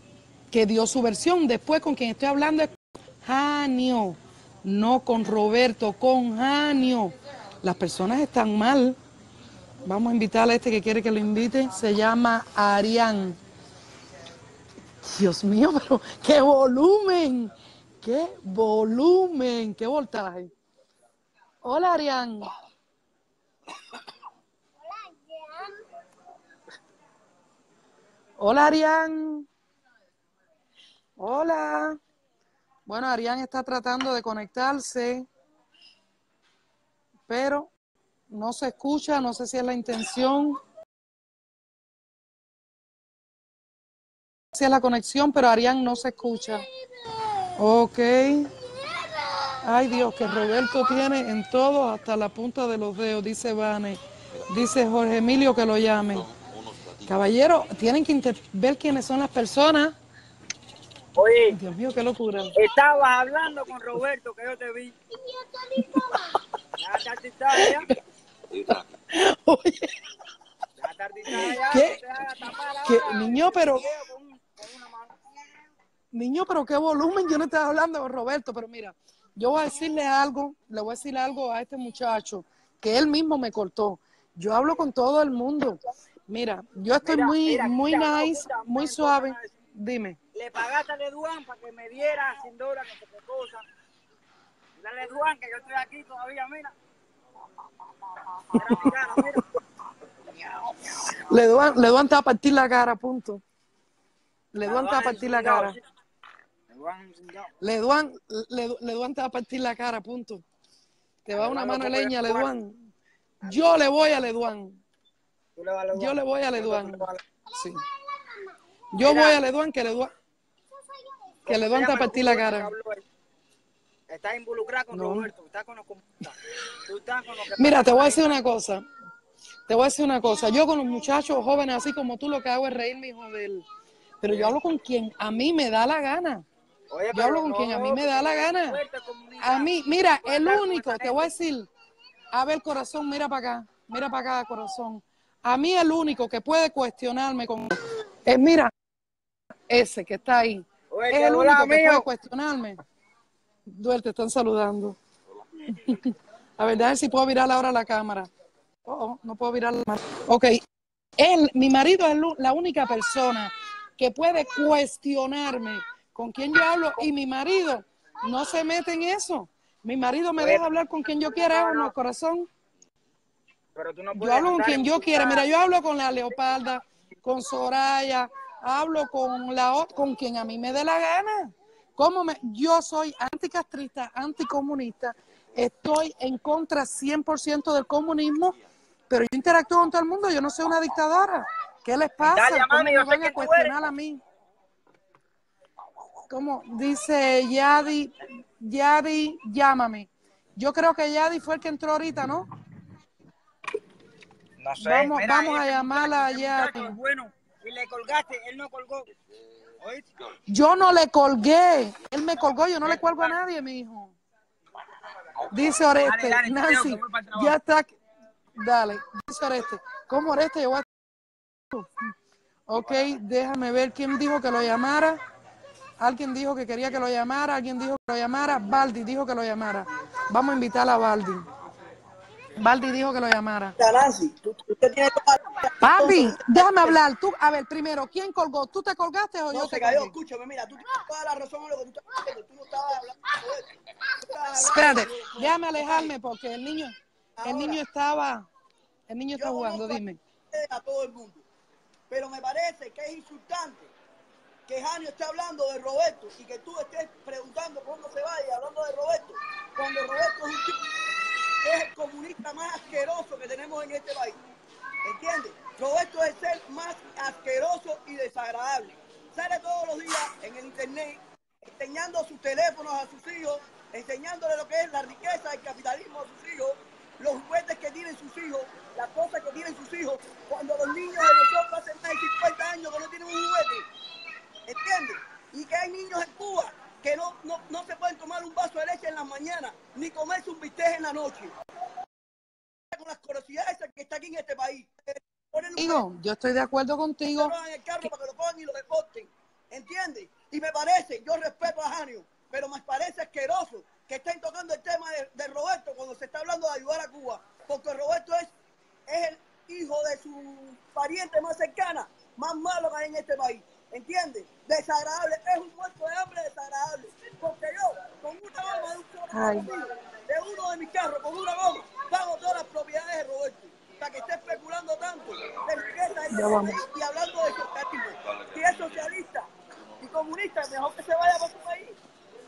que dio su versión. Después con quien estoy hablando es Janio, no con Roberto, con Janio. Las personas están mal. Vamos a invitar a este que quiere que lo invite. Se llama Arián. Dios mío, pero qué volumen, qué volumen, qué voltaje. Hola, Arián. Hola, Arián. Hola. Bueno, Arián está tratando de conectarse, pero no se escucha, no sé si es la intención. Si es la conexión, pero Arián no se escucha. Ok. Ay Dios, que Roberto tiene en todo hasta la punta de los dedos, dice Vane. Dice Jorge Emilio que lo llame. Caballero, tienen que ver quiénes son las personas.
Oye,
Dios mío, qué locura.
estabas hablando con Roberto, que yo te vi. Ya tardita ya,
Oye,
ya tardita ya.
¿Qué? Niño, pero- niño, pero qué volumen. Yo no estaba hablando con Roberto, pero mira, yo voy a decirle algo, le voy a decir algo a este muchacho que él mismo me cortó. Yo hablo con todo el mundo. Mira, yo estoy
Mira,
muy,
mira,
muy
mira,
nice, muy suave. Dime.
Le pagaste a Leduan para que me diera 100 dólares, no sé qué cosa. Dile a Leduan que yo estoy aquí todavía, mira. Mira mi cara, mira.
Te va a partir la cara, punto. Le doy te va a partir la cara.
Leduan, cingado.
Le doy, le, le doy te va a partir la cara, punto. Te va una mano de leña, le doy. Yo le voy a Leduán.
Tú le vas a.
Yo le voy a
Tú
Leduán.
le vas a-
Sí. Yo
Mira.
voy a Leduán que Leduán que Leduán te va a partir la cara.
Estás involucrada con
No.
Roberto, estás con los. Tú estás con los que
Mira, te voy a decir una cosa. Te voy a decir una cosa. Yo con los muchachos jóvenes así como tú lo que hago es reírme y joder. Pero yo hablo con quien a mí me da la gana.
Oye,
Yo hablo con quien a mí me da la gana. A mí, mira, el único, te voy a decir, a ver corazón, mira para acá, mira para acá corazón. A mí el único que puede cuestionarme con es, mira, ese que está ahí.
Oye,
Es
que
el
hola,
único que
mío.
puede cuestionarme. Duel, te están saludando. A ver, a ver si puedo virar ahora la cámara. Oh, oh, no puedo virar la cámara. Ok. Él, mi marido es la única persona que puede cuestionarme con quién yo hablo y mi marido no se mete en eso. Mi marido me deja hablar con quien yo quiera, ¿o no, corazón?
Pero tú no
Yo
puedes
hablo con quien yo quiera. Mira, yo hablo con la Leoparda, con Soraya, hablo con la con quien a mí me dé la gana. ¿Cómo me, yo soy anticastrista, anticomunista, estoy en contra 100% del comunismo, pero yo interactúo con todo el mundo, yo no soy una dictadora. ¿Qué les pasa?
Dale,
¿Cómo
mami,
me
yo
van a cuestionar a mí? ¿Cómo? Dice Yadi, Yadi, llámame. Yo creo que Yadi fue el que entró ahorita, ¿no?
No sé.
Vamos-
mira,
vamos a llamarla
muchacho, ese
ya,
muchacho
tío.
es Bueno, y le colgaste, él no colgó. ¿Oíste?
Yo no le colgué. Él me colgó, yo no le cuelgo a nadie, mi hijo. Dice Oreste,
Dale, dale,
Nancy, ya está. Dale, dice Oreste. ¿Cómo Oreste? Yo voy a... Ok, déjame ver quién dijo que lo llamara. Alguien dijo que quería que lo llamara, alguien dijo que lo llamara. Baldi dijo que lo llamara. Vamos a invitar a Baldi. Baldi dijo que lo llamara.
Nancy, tú- usted tiene
Papi, déjame hablar. Tú, a ver, primero, ¿quién colgó? ¿Tú te colgaste o
No,
yo
se
te
cayó,
colgué?
escúchame, mira, tú tienes toda la razón en lo que tú estás diciendo. Tú no estabas hablando de esto. Estabas
Espérate,
hablando de-
déjame alejarme porque el niño, el
Ahora,
niño estaba, el niño está jugando,
conozco
dime.
a todo el mundo. Pero me parece que es insultante que Janio esté hablando de Roberto y que tú estés preguntando cuándo se va y hablando de Roberto, cuando Roberto es un que es el comunista más asqueroso que tenemos en este país. ¿Entiendes? Roberto es el ser más asqueroso y desagradable. Sale todos los días en el internet enseñando sus teléfonos a sus hijos, enseñándole lo que es la riqueza del capitalismo a sus hijos, los juguetes que tienen sus hijos, las cosas que tienen sus hijos, cuando los niños de nosotros hace más de 50 años que no tienen un juguete. ¿Entiendes? Y que hay niños en Cuba que no, no, no se pueden tomar un vaso de leche en la mañana, ni comerse un bistec en la noche. Con las curiosidades que está aquí en este país. Un
Digo, yo estoy de acuerdo contigo.
en el carro para que lo cojan y lo deporten. ¿Entiendes? Y me parece, yo respeto a Janio, pero me parece asqueroso que estén tocando el tema de, de Roberto cuando se está hablando de ayudar a Cuba. Porque Roberto es, es el hijo de su pariente más cercana, más malo que hay en este país. ¿Entiendes? Desagradable. Es un muerto de hambre desagradable. Porque yo, con una goma de un solo
Ay.
conmigo, de uno de mis carros, con una goma, pago todas las propiedades de Roberto. Para que esté especulando tanto de riqueza y,
Ya vamos.
y hablando de socialismo. Si es socialista y comunista, mejor que se vaya para su país.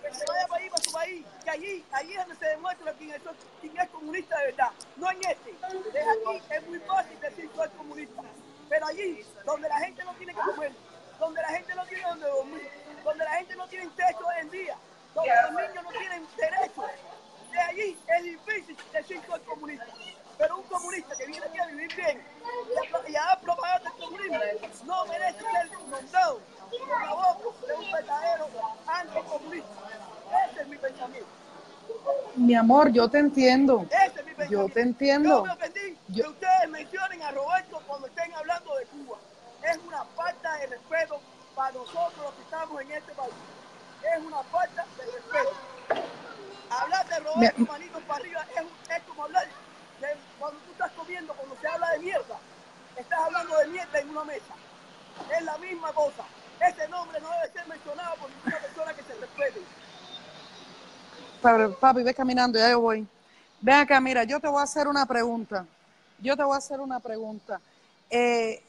Que se vaya para, ahí, para su país. Que allí, allí es donde se demuestra quién es, quién es comunista de verdad. No en este. Desde aquí es muy fácil decir soy comunista. Pero allí, donde la gente no tiene que comer, donde la gente no tiene donde dormir, donde la gente no tiene techo hoy en día, donde los niños no tienen derecho, de allí es difícil decir soy comunista. Pero un comunista que viene aquí a vivir bien y a, y a dar propaganda del comunismo no merece ser nombrado con la boca de un verdadero anticomunista. Ese es mi pensamiento.
Mi amor, yo te entiendo.
Ese es mi.
Yo te entiendo.
Yo me ofendí
Yo-
que ustedes mencionen a Roberto cuando estén hablando de Cuba. Es una falta de respeto para nosotros los que estamos en este país. Es una falta de respeto. Hablar de Roberto,
Me-
manitos para arriba, es, es como hablar de cuando tú estás comiendo, cuando se habla de mierda. Estás hablando de mierda en una mesa. Es la misma cosa. Ese nombre no debe ser mencionado por ninguna persona que se respete.
Papi, ve caminando, ya yo voy. Ven acá, mira, yo te voy a hacer una pregunta. Yo te voy a hacer una pregunta. Eh,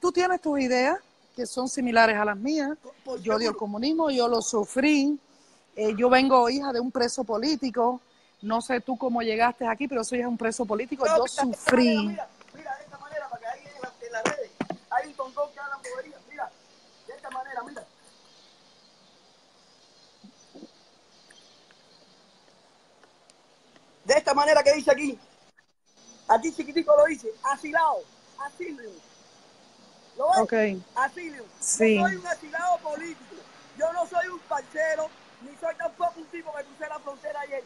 Tú tienes tus ideas que son similares a las mías. Yo odio el comunismo, yo lo sufrí. Eh, yo vengo hija de un preso político. No sé tú cómo llegaste aquí, pero soy hija de un preso político. Yo sufrí.
manera, Mira, mira, de esta manera, para que ahí en, la- en las redes hay un tontón que hablan boberías. Mira, de esta manera, mira. De esta manera que dice aquí. Aquí chiquitico lo dice. Asilado. Asilio. ¿Lo ves?
Ok.
Asilio.
Sí.
Yo soy un asilado político. Yo no soy un parcero, ni soy tampoco un tipo que crucé la frontera ayer.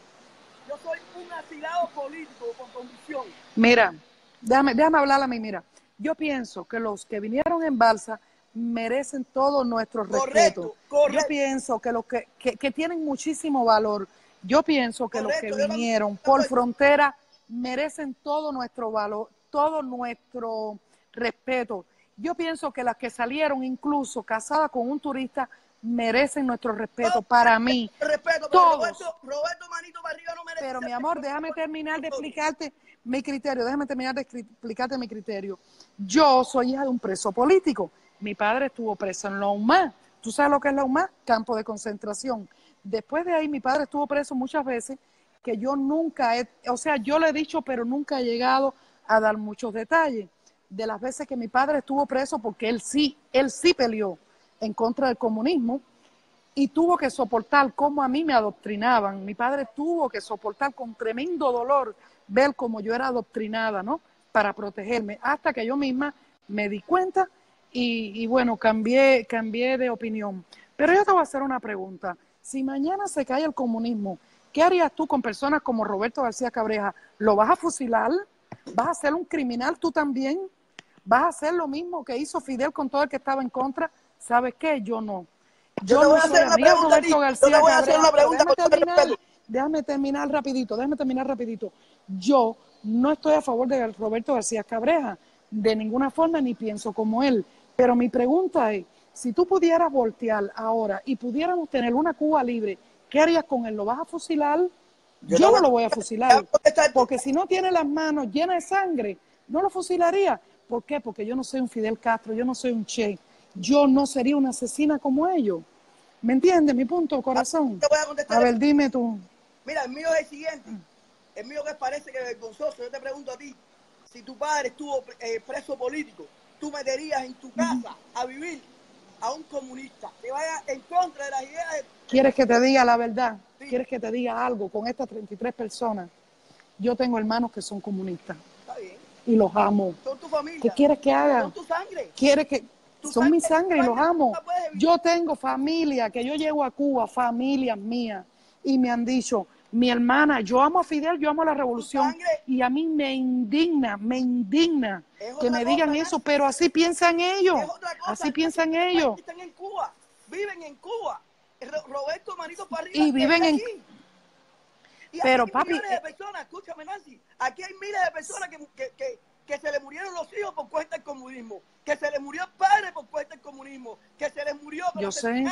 Yo soy un asilado político con convicción.
Mira, déjame, déjame hablar a mí, mira. Yo pienso que los que vinieron en balsa merecen todo nuestro
Correcto,
respeto.
correcto.
Yo pienso que los que, que, que tienen muchísimo valor, yo pienso que los que vinieron por frontera merecen todo nuestro valor, todo nuestro respeto. Yo pienso que las que salieron incluso casadas con un turista merecen nuestro respeto. Para mí,
respeto, pero
todos.
Roberto, Roberto Manito para arriba no merece
Pero mi amor, déjame terminar de explicarte mi criterio, déjame terminar de explicarte mi criterio. Yo soy hija de un preso político. Mi padre estuvo preso en la UMA. ¿Tú sabes lo que es la UMA? Campo de concentración. Después de ahí, mi padre estuvo preso muchas veces, que yo nunca he, o sea, yo le he dicho, pero nunca he llegado a dar muchos detalles de las veces que mi padre estuvo preso, porque él sí, él sí peleó en contra del comunismo y tuvo que soportar cómo a mí me adoctrinaban. Mi padre tuvo que soportar con tremendo dolor ver cómo yo era adoctrinada, ¿no? Para protegerme, hasta que yo misma me di cuenta y, y bueno, cambié, cambié de opinión. Pero yo te voy a hacer una pregunta. Si mañana se cae el comunismo, ¿qué harías tú con personas como Roberto García Cabreja? ¿Lo vas a fusilar? ¿Vas a ser un criminal tú también? ¿Vas a hacer lo mismo que hizo Fidel con todo el que estaba en contra? ¿Sabes qué? Yo no.
Yo
Yo
te voy
no
a hacer una pregunta.
Roberto
Yo
García
te voy a hacer una pregunta
terminar. déjame terminar rapidito, déjame terminar rapidito. Yo no estoy a favor de Roberto García Cabreja, de ninguna forma, ni pienso como él. Pero mi pregunta es, si tú pudieras voltear ahora y pudiéramos tener una Cuba libre, ¿qué harías con él? ¿Lo vas a fusilar? Yo,
Yo
no lo voy a fusilar, porque si no tiene las manos llenas de sangre, no lo fusilaría. ¿Por qué? Porque yo no soy un Fidel Castro, yo no soy un Che, yo no sería una asesina como ellos. ¿Me entiendes mi punto, corazón?
Te voy a contestar
A
eso.
ver, dime tú.
Mira, el mío es el siguiente. El mío que parece que es vergonzoso. Yo te pregunto a ti, si tu padre estuvo eh, preso político, tú meterías en tu casa a vivir a un comunista que vaya en contra de las ideas de...
¿Quieres que te diga la verdad?
Sí.
¿Quieres que te diga algo con estas 33 personas? Yo tengo hermanos que son comunistas
Está bien.
y los amo.
Son tu familia.
¿Qué quieres que haga?
Son tu sangre.
quiere que
Tu
son mi
sangre,
y los amo. Yo tengo familia que yo llego a Cuba, familias mías, y me han dicho, mi hermana, yo amo a Fidel, yo amo a la revolución, y a mí me indigna, me indigna
Es
que me digan
cosa,
eso, pero así piensan ellos, así piensan ellos.
Están en Cuba. Viven en Cuba. Ro- Roberto Manito para arriba.
Y viven en-.
Y
Pero,
aquí hay
papi,
millones de
eh,
personas, escúchame Nancy, aquí hay miles de personas que, que, que, que se le murieron los hijos por cuenta del comunismo, que se le murió el padre por cuenta del comunismo, que se les murió, que
Yo
lo
sé.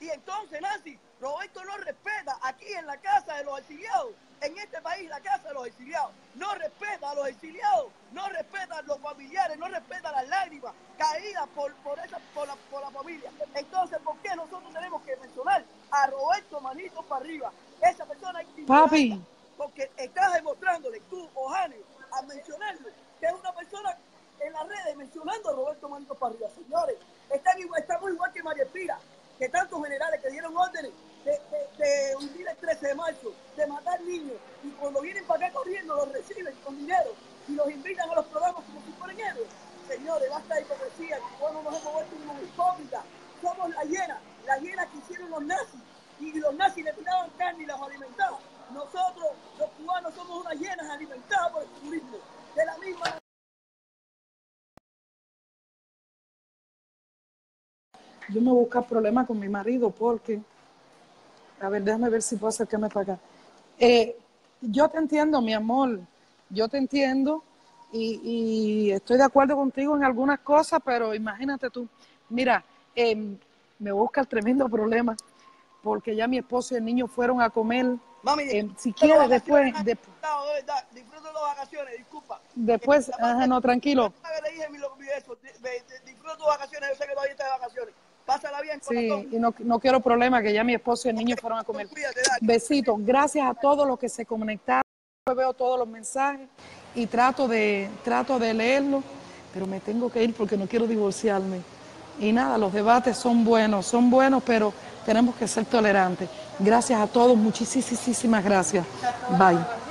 Y entonces, Nancy, Roberto no respeta aquí en la casa de los exiliados, en este país, la casa de los exiliados, no respeta a los exiliados, no respeta a los familiares, no respeta las lágrimas caídas por, por, esa, por, la, por la familia. Entonces, ¿por qué nosotros tenemos que mencionar a Roberto Manito para arriba? Esa persona es
Papi.
porque estás demostrándole tú, Ojane, al mencionarlo, que es una persona en las redes mencionando a Roberto Manito para arriba. Señores, están igual, estamos igual que María Espira, que tantos generales que dieron órdenes de, de, de hundir el 13 de marzo, de matar niños, y cuando vienen para acá corriendo los reciben con dinero y los invitan a los programas como si fueran héroes. Señores, basta de hipocresía, que bueno, nos hemos vuelto unos hipócritas. Somos la hiena, la hiena que hicieron los nazis, y los nazis le tiraban carne y los alimentaban. Nosotros, los cubanos, somos unas hienas alimentadas por el turismo. De la misma
Yo me voy a buscar problemas con mi marido porque, a ver, déjame ver si puedo acercarme para acá. Eh, yo te entiendo, mi amor, yo te entiendo y, y estoy de acuerdo contigo en algunas cosas, pero imagínate tú, mira, em, me busca el tremendo problema porque ya mi esposo y el niño fueron a comer.
Mami,
Em, si
las
quieres, después, de-
las vacaciones, disculpa.
después,
Eh,
ajá, no, tranquilo.
que le dije mi lo- mi eso, di- ve- di- disfruta tus vacaciones, yo sé que todavía de vacaciones. Pásala bien,
Sí, y no, no quiero problema, que ya mi esposo y el niño fueron a comer. Besitos. Gracias a todos los que se conectaron. Yo veo todos los mensajes y trato de, trato de leerlos, pero me tengo que ir porque no quiero divorciarme. Y nada, los debates son buenos, son buenos, pero tenemos que ser tolerantes. Gracias a todos, muchísimas gracias. Bye.